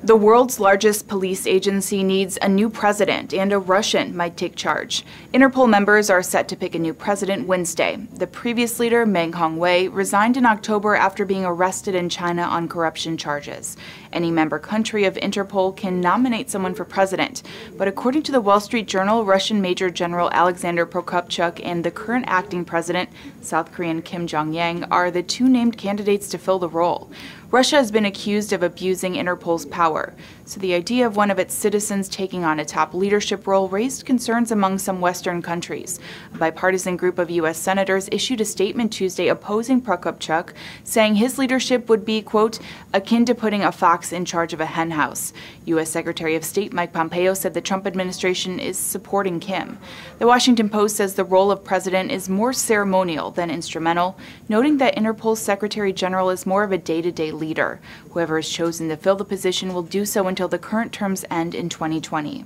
The world's largest police agency needs a new president, and a Russian might take charge. Interpol members are set to pick a new president Wednesday. The previous leader, Meng Hongwei, resigned in October after being arrested in China on corruption charges. Any member country of Interpol can nominate someone for president, but according to the Wall Street Journal, Russian Major General Alexander Prokopchuk and the current acting president, South Korean Kim Jong Yang, are the two named candidates to fill the role. Russia has been accused of abusing Interpol's power, so the idea of one of its citizens taking on a top leadership role raised concerns among some Western countries. A bipartisan group of U.S. senators issued a statement Tuesday opposing Prokopchuk, saying his leadership would be, quote, akin to putting a fox in charge of a henhouse. U.S. Secretary of State Mike Pompeo said the Trump administration is supporting Kim. The Washington Post says the role of president is more ceremonial than instrumental, noting that Interpol's Secretary General is more of a day to day leader. Whoever is chosen to fill the position will do so until the current terms end in 2020.